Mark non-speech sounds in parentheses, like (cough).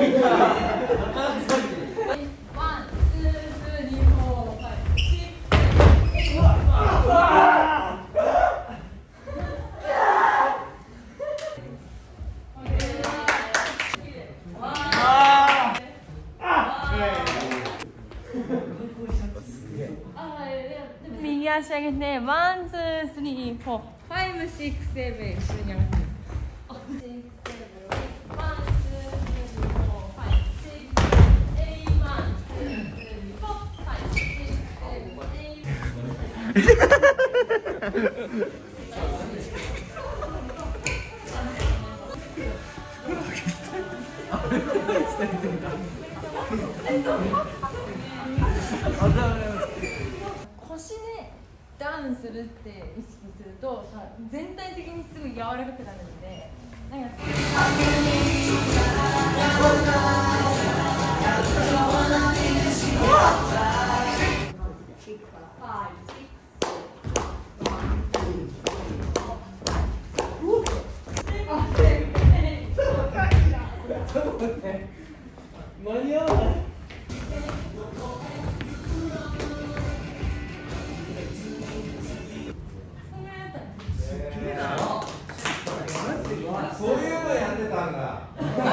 (laughs) 右足上げてワンツースリーフォー。ファイブシックスセブン一緒に上がて (laughs) 腰でダウンするって意識すると全体的にすぐ柔らかくなるのでなんか。God. (laughs)